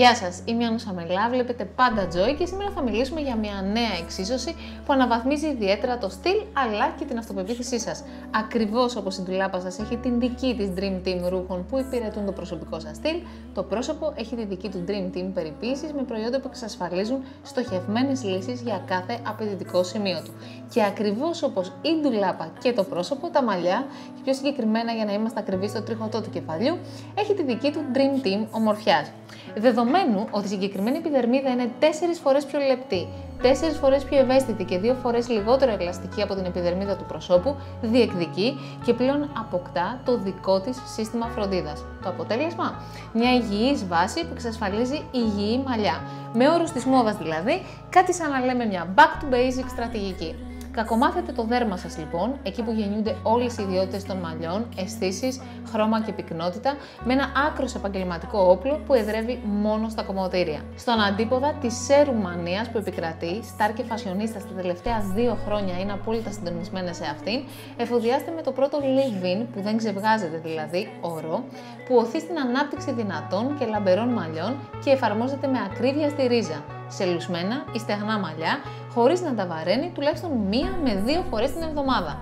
Γεια σας, είμαι η Άννουσα Μελά, βλέπετε πάντα Joy και σήμερα θα μιλήσουμε για μια νέα εξίσωση που αναβαθμίζει ιδιαίτερα το στυλ αλλά και την αυτοπεποίθησή σας. Ακριβώς όπως η ντουλάπα σας έχει την δική της Dream Team ρούχων που υπηρετούν το προσωπικό σας στυλ, το πρόσωπο έχει τη δική του Dream Team περιποίησης με προϊόντα που εξασφαλίζουν στοχευμένες λύσεις για κάθε απαιτητικό σημείο του. Και ακριβώς όπως η ντουλάπα και το πρόσωπο, τα μαλλιά, και πιο συγκεκριμένα για να είμαστε ακριβείς στο τριχωτό του κεφαλιού, έχει τη δική του Dream Team ομορφιάς. Δεδομένου ότι η συγκεκριμένη επιδερμίδα είναι 4 φορές πιο λεπτή, 4 φορές πιο ευαίσθητη και 2 φορές λιγότερο ελαστική από την επιδερμίδα του προσώπου, διεκδικεί και πλέον αποκτά το δικό της σύστημα φροντίδας. Το αποτέλεσμα, μια υγιής βάση που εξασφαλίζει υγιή μαλλιά. Με όρους της μόδας δηλαδή, κάτι σαν να λέμε μια back to basic στρατηγική. Κακομάθετε το δέρμα σας λοιπόν, εκεί που γεννιούνται όλες οι ιδιότητες των μαλλιών, αισθήσεις, χρώμα και πυκνότητα, με ένα άκρος επαγγελματικό όπλο που εδρεύει μόνο στα κομμωτήρια. Στον αντίποδα της σέρου μανίας που επικρατεί, στάρ και φασιονίστας στα τελευταία δύο χρόνια είναι απόλυτα συντονισμένες σε αυτήν, εφοδιάστε με το πρώτο leave-in, που δεν ξεβγάζεται δηλαδή, όρο, που οθεί στην ανάπτυξη δυνατών και λαμπερών μαλλιών και εφαρμόζεται με ακρίβεια στη ρίζα σε λουσμένα ή στεγνά μαλλιά, χωρίς να τα βαραίνει τουλάχιστον μία με δύο φορές την εβδομάδα.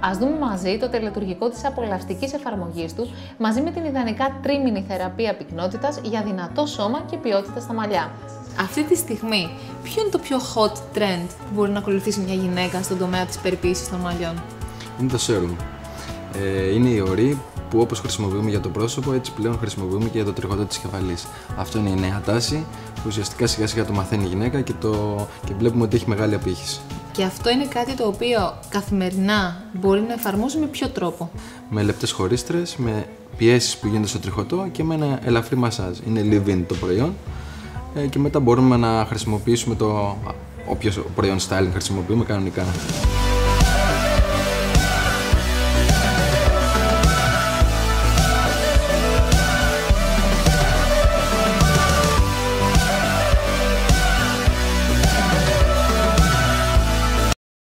Α δούμε μαζί το τελετουργικό της απολαυστικής εφαρμογής του μαζί με την ιδανικά τρίμηνη θεραπεία πυκνότητας για δυνατό σώμα και ποιότητα στα μαλλιά. Αυτή τη στιγμή, ποιο είναι το πιο hot trend που μπορεί να ακολουθήσει μια γυναίκα στον τομέα της περιποίησης των μαλλιών, Είναι το serum. Ε, είναι η ορή που όπως χρησιμοποιούμε για το πρόσωπο, έτσι πλέον χρησιμοποιούμε και για το τριχωτό της κεφαλής. Αυτό είναι η νέα τάση που ουσιαστικά σιγά σιγά το μαθαίνει η γυναίκα και, το... και βλέπουμε ότι έχει μεγάλη απήχηση. Και αυτό είναι κάτι το οποίο καθημερινά μπορεί να εφαρμόσει με ποιο τρόπο; Με λεπτές χωρίστρες, με πιέσεις που γίνονται στο τριχωτό και με ένα ελαφρύ μασάζ. Είναι live-in το προϊόν ε, και μετά μπορούμε να χρησιμοποιήσουμε το όποιος προϊόν styling χρησιμοποιούμε κανονικά.